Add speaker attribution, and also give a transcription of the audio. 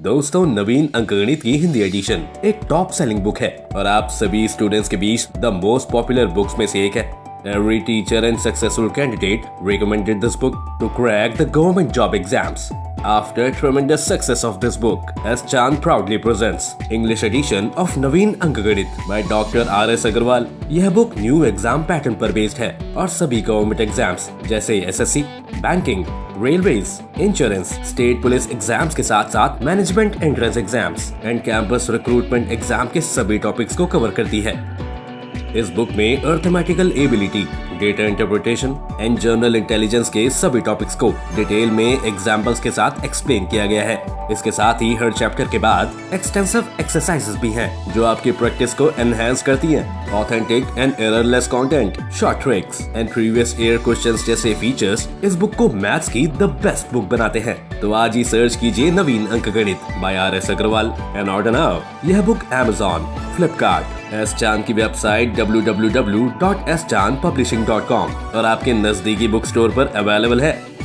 Speaker 1: दोस्तों, नवीन अंकगणित की हिंदी एडिशन एक टॉप सेलिंग बुक है और आप सभी स्टूडेंट्स के बीच द मोस्ट पॉपुलर बुक्स में से एक है। Every teacher and successful candidate recommended this book to crack the government job exams After tremendous success of this book, S. Chand proudly presents English edition of Naveen Ankagadit by Dr. R. S. Agarwal. यह book new exam pattern पर based है और सभी government exams जैसे SSC, banking railways insurance state police exams के साथ साथ management entrance exams and campus recruitment exam के सभी टॉपिक्स को कवर करती है इस बुक में arithmetical ability data interpretation and general intelligence के सभी टॉपिक्स को डिटेल में एग्जाम्पल्स के साथ एक्सप्लेन किया गया है। इसके साथ ही हर चैप्टर के बाद एक्सटेंसिव एक्सरसाइजेस भी हैं जो आपकी प्रैक्टिस को एनहेंस करती हैं। Authentic and errorless content short tricks and previous year questions जैसे फीचर्स इस बुक को मैथ्स की द बेस्ट बुक बनाते हैं। तो आज ही सर्च कीजिए Naveen Ankganit by R S Agarwal and order now यह book Amazon, Flipkart S Chand की वेबसाइट www.schandpublishing.com और आपके नजदीकी बुक स्टोर पर अवेलेबल है।